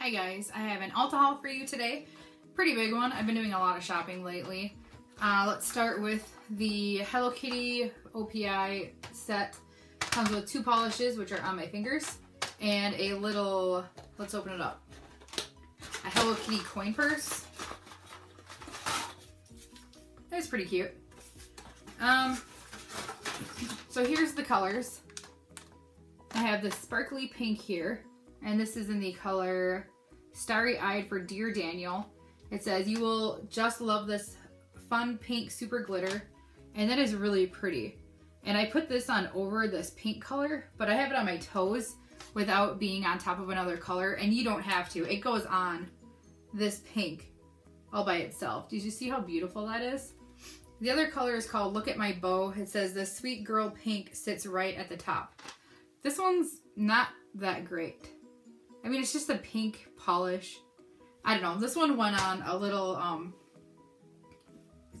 Hi guys, I have an Ulta haul for you today. Pretty big one. I've been doing a lot of shopping lately. Uh, let's start with the Hello Kitty OPI set. Comes with two polishes, which are on my fingers, and a little, let's open it up, a Hello Kitty coin purse. That's pretty cute. Um, so here's the colors. I have the sparkly pink here, and this is in the color Starry Eyed for Dear Daniel. It says, you will just love this fun pink super glitter, and that is really pretty. And I put this on over this pink color, but I have it on my toes without being on top of another color, and you don't have to. It goes on this pink all by itself. Did you see how beautiful that is? The other color is called Look at My Bow. It says the sweet girl pink sits right at the top. This one's not that great. I mean, it's just a pink polish. I don't know. This one went on a little, um,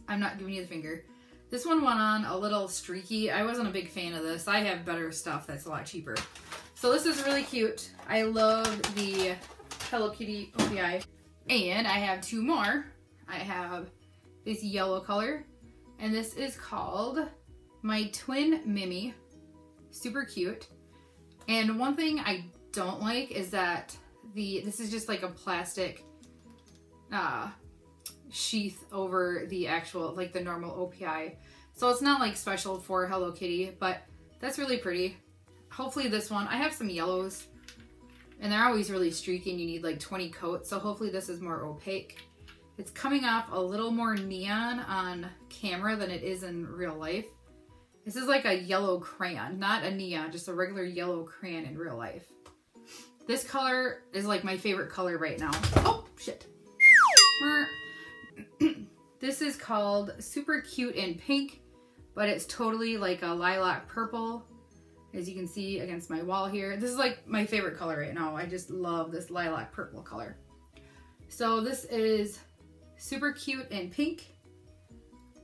I'm not giving you the finger. This one went on a little streaky. I wasn't a big fan of this. I have better stuff that's a lot cheaper. So this is really cute. I love the Hello Kitty OPI. And I have two more. I have this yellow color. And this is called my Twin Mimmy. Super cute. And one thing I don't like is that the this is just like a plastic uh, sheath over the actual, like the normal OPI. So it's not like special for Hello Kitty, but that's really pretty. Hopefully this one, I have some yellows and they're always really streaky and you need like 20 coats. So hopefully this is more opaque. It's coming off a little more neon on camera than it is in real life. This is like a yellow crayon, not a neon, just a regular yellow crayon in real life. This color is like my favorite color right now. Oh, shit. this is called Super Cute in Pink, but it's totally like a lilac purple, as you can see against my wall here. This is like my favorite color right now. I just love this lilac purple color. So this is Super Cute in Pink,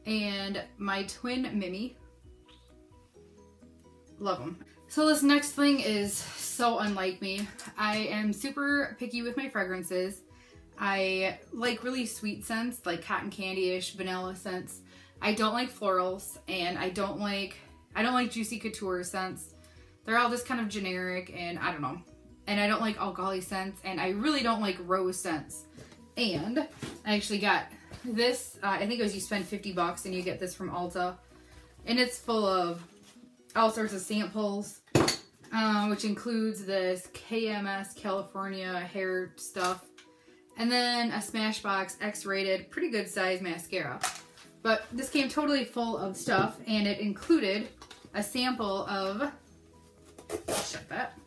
and my twin Mimmy. Love them. So this next thing is so unlike me. I am super picky with my fragrances. I like really sweet scents, like cotton candy-ish, vanilla scents. I don't like florals, and I don't like I don't like juicy couture scents. They're all just kind of generic, and I don't know. And I don't like alcohol scents, and I really don't like rose scents. And I actually got this. Uh, I think it was you spend 50 bucks, and you get this from Ulta, and it's full of all sorts of samples, uh, which includes this KMS California hair stuff, and then a Smashbox X-rated, pretty good size mascara. But this came totally full of stuff, and it included a sample of, shut that.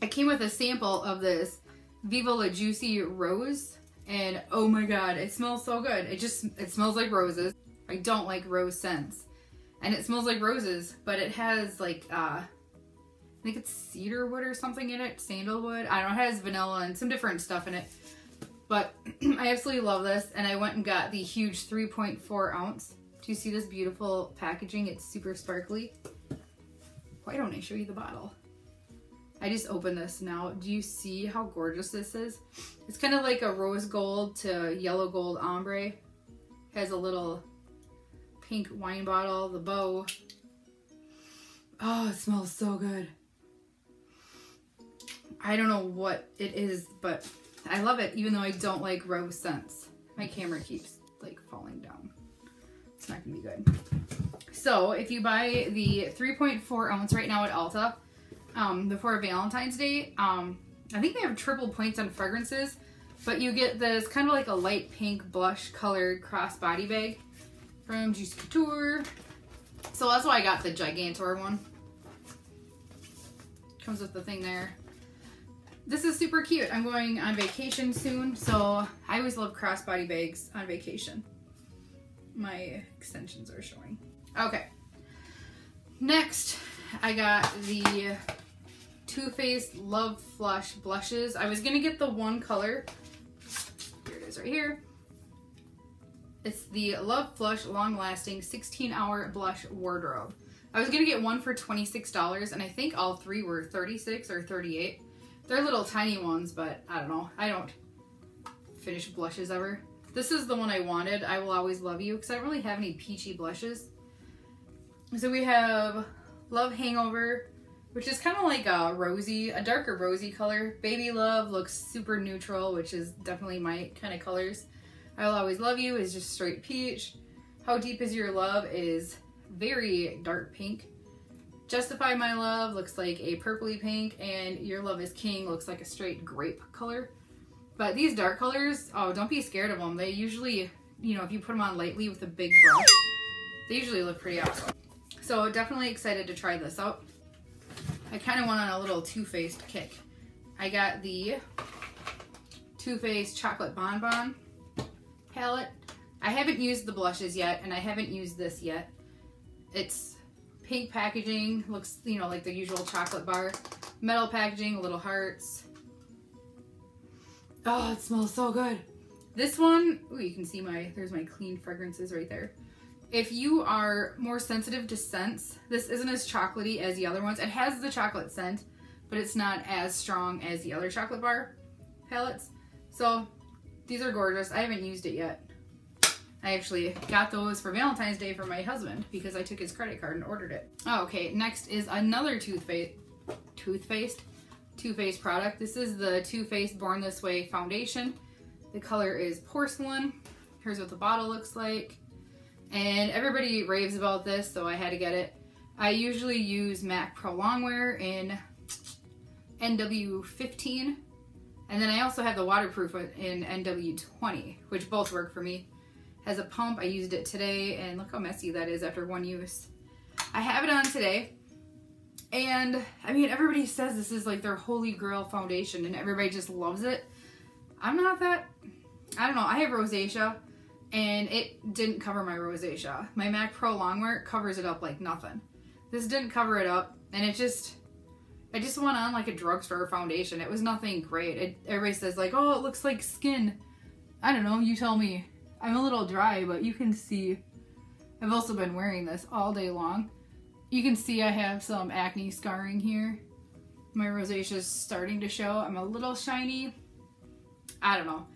It came with a sample of this Viva La Juicy Rose, and oh my god, it smells so good. It just, it smells like roses. I don't like rose scents and it smells like roses, but it has like, uh, I think it's cedar wood or something in it, sandalwood. I don't know, it has vanilla and some different stuff in it. But I absolutely love this, and I went and got the huge 3.4 ounce. Do you see this beautiful packaging? It's super sparkly. Why don't I show you the bottle? I just opened this now. Do you see how gorgeous this is? It's kind of like a rose gold to yellow gold ombre. It has a little pink wine bottle, the bow. Oh, it smells so good. I don't know what it is, but I love it, even though I don't like rose scents. My camera keeps like falling down. It's not gonna be good. So if you buy the 3.4 ounce right now at Ulta, um, before Valentine's Day, um, I think they have triple points on fragrances, but you get this kind of like a light pink blush colored crossbody bag from Juicy Couture. So that's why I got the Gigantor one. Comes with the thing there. This is super cute. I'm going on vacation soon, so I always love crossbody bags on vacation. My extensions are showing. Okay. Next, I got the Too Faced Love Flush blushes. I was going to get the one color. Here it is right here. It's the Love Flush Long Lasting 16 Hour Blush Wardrobe. I was to get one for $26 and I think all three were 36 or 38. They're little tiny ones, but I don't know. I don't finish blushes ever. This is the one I wanted. I will always love you because I don't really have any peachy blushes. So we have Love Hangover, which is kind of like a rosy, a darker rosy color. Baby Love looks super neutral, which is definitely my kind of colors. I Will Always Love You is just straight peach. How Deep Is Your Love is very dark pink. Justify My Love looks like a purpley pink, and Your Love is King looks like a straight grape color. But these dark colors, oh, don't be scared of them. They usually, you know, if you put them on lightly with a big brush, they usually look pretty awesome. So definitely excited to try this out. I kind of went on a little Too Faced kick. I got the Too Faced Chocolate Bonbon palette. I haven't used the blushes yet, and I haven't used this yet. It's pink packaging, looks, you know, like the usual chocolate bar. Metal packaging, little hearts. Oh, it smells so good. This one, oh, you can see my, there's my clean fragrances right there. If you are more sensitive to scents, this isn't as chocolatey as the other ones. It has the chocolate scent, but it's not as strong as the other chocolate bar palettes. So these are gorgeous. I haven't used it yet. I actually got those for Valentine's Day for my husband because I took his credit card and ordered it. Oh, okay, next is another toothpaste, toothpaste, Too Faced product. This is the Too Faced Born This Way foundation. The color is porcelain. Here's what the bottle looks like. And everybody raves about this, so I had to get it. I usually use MAC Pro Longwear in NW15. And then I also have the waterproof in NW20, which both work for me. Has a pump, I used it today, and look how messy that is after one use. I have it on today, and I mean, everybody says this is like their holy grail foundation, and everybody just loves it. I'm not that, I don't know, I have rosacea, and it didn't cover my rosacea. My MAC Pro Longwear covers it up like nothing. This didn't cover it up, and it just, I just went on like a drugstore foundation. It was nothing great. It, everybody says like, oh, it looks like skin. I don't know, you tell me. I'm a little dry, but you can see, I've also been wearing this all day long. You can see I have some acne scarring here. My rosacea is starting to show. I'm a little shiny. I don't know.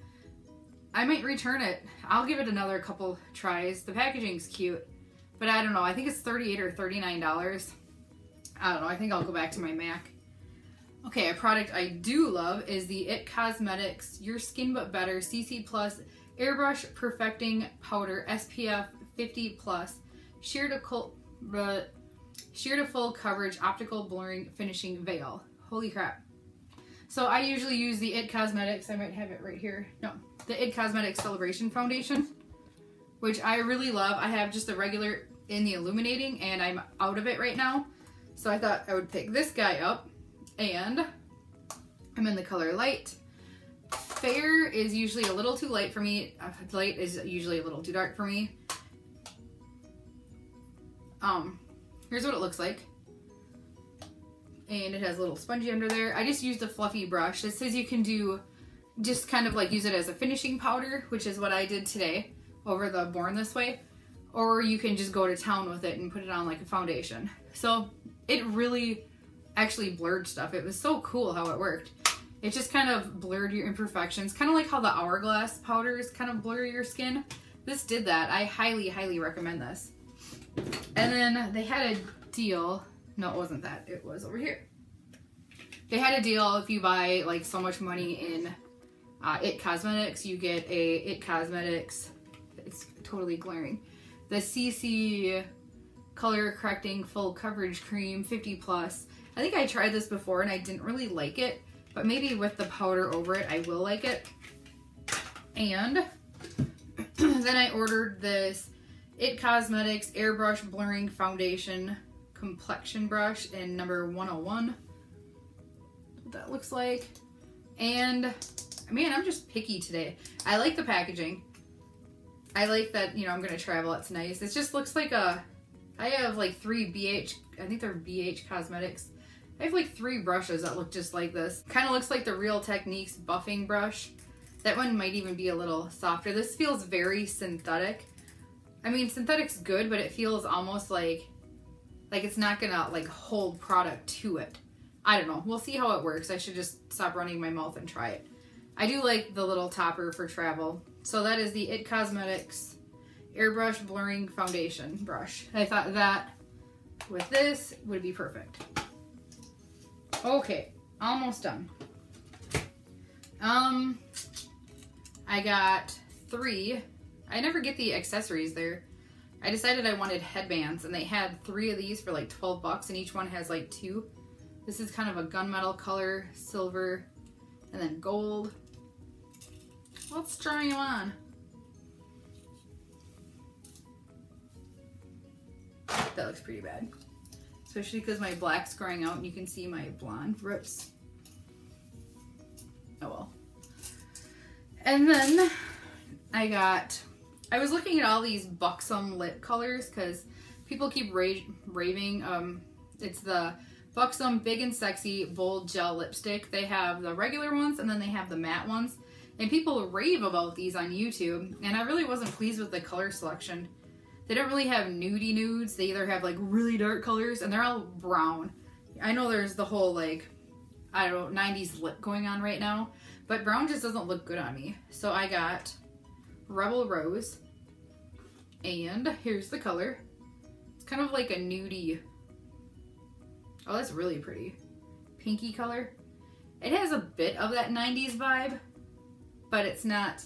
I might return it. I'll give it another couple tries. The packaging's cute, but I don't know. I think it's 38 or $39. I don't know. I think I'll go back to my MAC. Okay, a product I do love is the IT Cosmetics Your Skin But Better CC Plus Airbrush Perfecting Powder SPF 50 Plus Sheer to, sheer to Full Coverage Optical Blurring Finishing Veil. Holy crap. So I usually use the IT Cosmetics. I might have it right here. No, the IT Cosmetics Celebration Foundation, which I really love. I have just the regular in the illuminating and I'm out of it right now. So I thought I would pick this guy up and I'm in the color light. Fair is usually a little too light for me. Uh, light is usually a little too dark for me. Um, here's what it looks like. And it has a little spongy under there. I just used a fluffy brush. It says you can do just kind of like use it as a finishing powder, which is what I did today over the Born This Way. Or you can just go to town with it and put it on like a foundation. So it really actually blurred stuff. It was so cool how it worked. It just kind of blurred your imperfections, kind of like how the Hourglass powders kind of blur your skin. This did that. I highly, highly recommend this. And then they had a deal. No, it wasn't that. It was over here. They had a deal if you buy like so much money in uh, It Cosmetics, you get a It Cosmetics, it's totally glaring, the CC Color Correcting Full Coverage Cream 50 Plus. I think I tried this before and I didn't really like it, but maybe with the powder over it, I will like it. And then I ordered this It Cosmetics Airbrush Blurring Foundation Complexion Brush in number 101. What that looks like. And man, I'm just picky today. I like the packaging. I like that, you know, I'm to travel. It's nice. It just looks like a, I have like three BH, I think they're BH Cosmetics. I have like three brushes that look just like this. Kind of looks like the Real Techniques buffing brush. That one might even be a little softer. This feels very synthetic. I mean, synthetic's good, but it feels almost like, like it's not gonna like hold product to it. I don't know. We'll see how it works. I should just stop running my mouth and try it. I do like the little topper for travel. So that is the IT Cosmetics Airbrush Blurring Foundation brush. I thought that with this would be perfect. Okay, almost done. Um, I got three. I never get the accessories there. I decided I wanted headbands and they had three of these for like 12 bucks and each one has like two. This is kind of a gunmetal color, silver, and then gold. Let's try them on. That looks pretty bad. Especially because my black's growing out and you can see my blonde rips. Oh well. And then I got, I was looking at all these Buxom lip colors because people keep ra raving. Um, it's the Buxom Big and Sexy Bold Gel Lipstick. They have the regular ones and then they have the matte ones. And people rave about these on YouTube. And I really wasn't pleased with the color selection. They don't really have nudie nudes. They either have like really dark colors and they're all brown. I know there's the whole like, I don't know, 90s lip going on right now. But brown just doesn't look good on me. So I got Rebel Rose. And here's the color. It's kind of like a nudie. Oh, that's really pretty. Pinky color. It has a bit of that 90s vibe, but it's not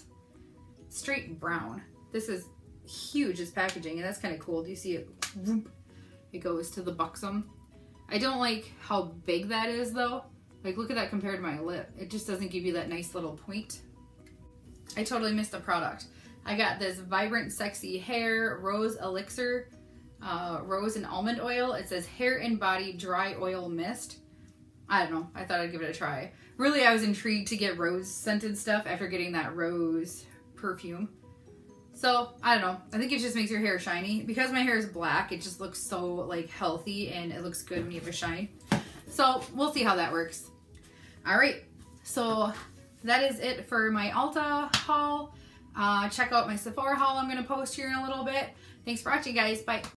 straight brown. This is huge, this packaging, and that's kind of cool. Do you see it? It goes to the buxom. I don't like how big that is, though. Like, look at that compared to my lip. It just doesn't give you that nice little point. I totally missed a product. I got this Vibrant Sexy Hair Rose Elixir uh, Rose and Almond Oil. It says Hair and Body Dry Oil Mist. I don't know. I thought I'd give it a try. Really, I was intrigued to get rose scented stuff after getting that rose perfume. So, I don't know. I think it just makes your hair shiny. Because my hair is black, it just looks so, like, healthy and it looks good when you have a shine. So, we'll see how that works. Alright, so that is it for my Ulta haul. Uh, check out my Sephora haul I'm going to post here in a little bit. Thanks for watching, guys. Bye.